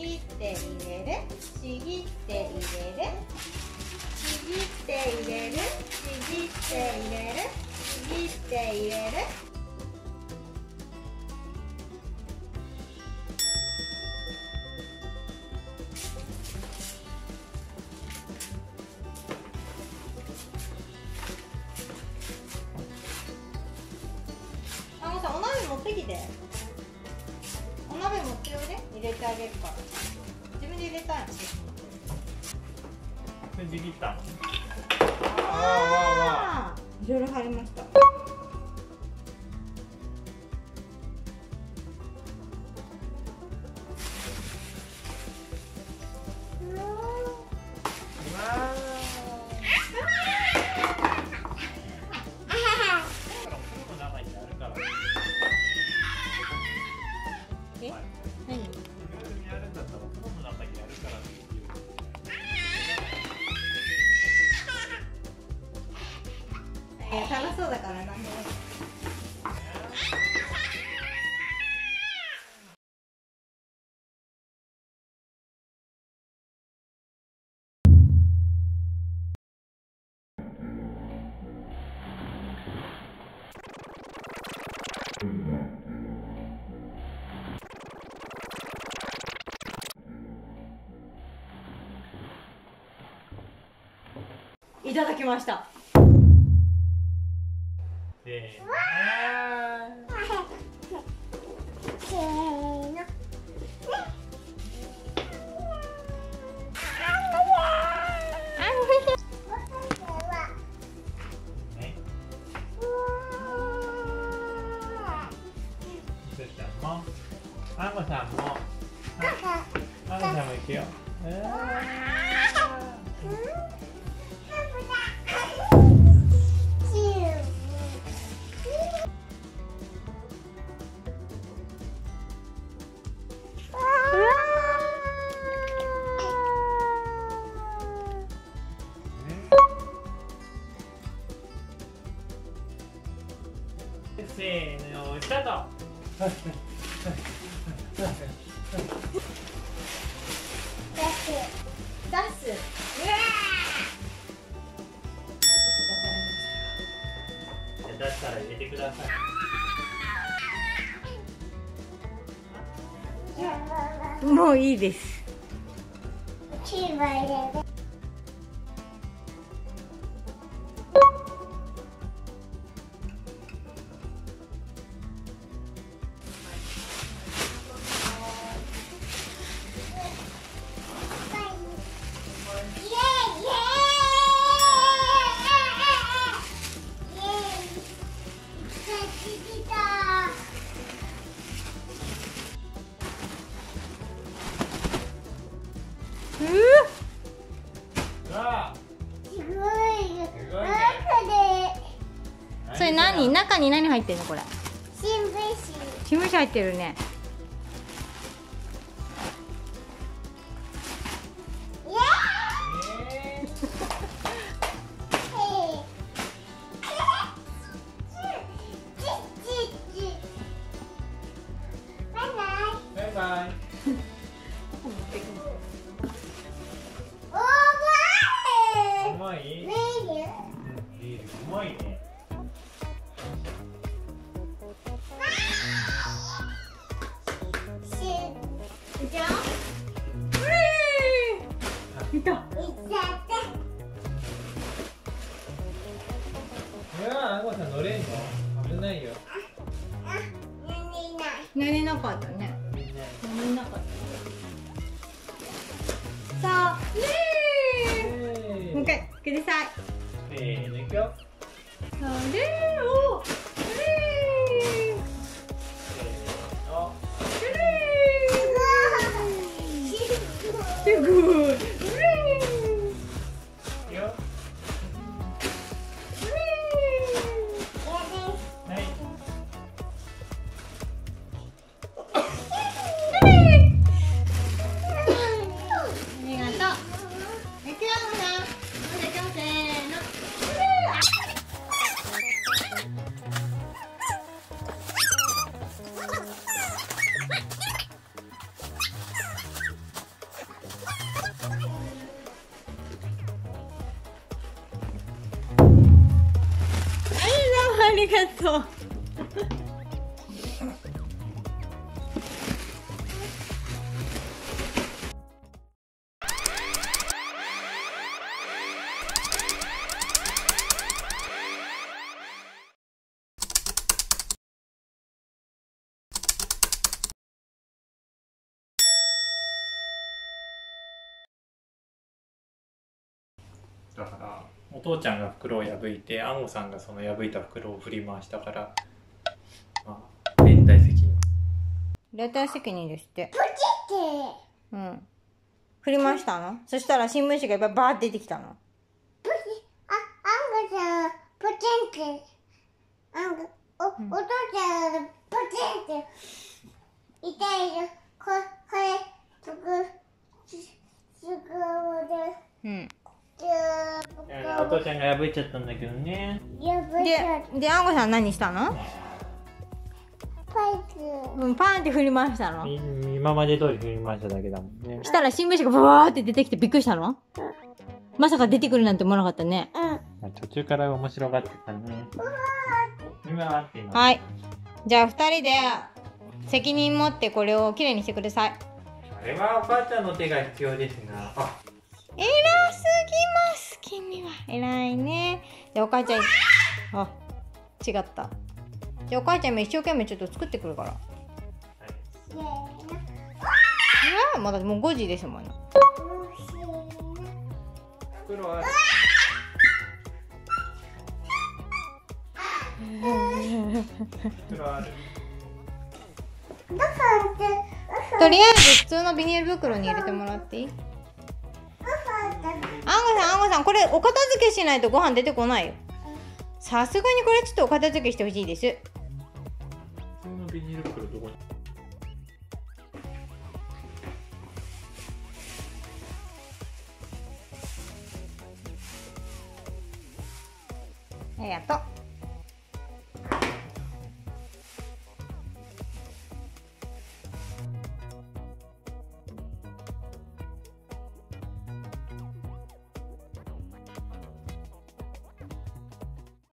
ぎって入れる？ちぎって入れる？ちぎって入れる？ちぎって入れる？ちぎって入れる？お鍋持ってきて。あげるから。自分で入れたいの。ったああー。いろいろ入りましたえー楽しそうだからなんでいただきました。せーせーのスタート。ダッスじゃあ出したら入れてください。もういいです。う中に何入ってんのこれ？新聞紙。入ってるね寝れなかったね。寝れなかった。さあイエーイ。もう一回ください。せーのいくよがとう。だからお父ちゃんが袋を破いてあんごさんがその破いた袋を振り回したからまあ連帯責任。連帯責任ですって。ポチってうん。振りましたの？そしたら新聞紙がいっぱいバーって出てきたの。ポチああんこちゃんポチンってあんこお、お父ちゃんポチンって痛いよ。ここれつくつつくでうん父ちゃんが破いちゃったんだけどね。やぶちゃでであんこさん何したの？パイプ。うんパーンって振り回したの？い今まで通り振り回しただけだもんね。したら新聞紙がブワーって出てきてびっくりしたの？まさか出てくるなんて思わなかったね。うん。途中から面白がってたね。今はって今はい。じゃあ二人で責任持ってこれをきれいにしてください。あれはお母ちゃんの手が必要ですが。あ偉すぎます偉いね。じゃあお母ちゃんあ違った。じゃあお母ちゃんも一生懸命ちょっと作ってくるから。せーのいやまだもう5時ですもんね。袋ある。とりあえず普通のビニール袋に入れてもらっていい？さんこれお片付けしないとご飯出てこないよ。さすがにこれちょっとお片付けしてほしいです。ビニール袋どこに？ありがとう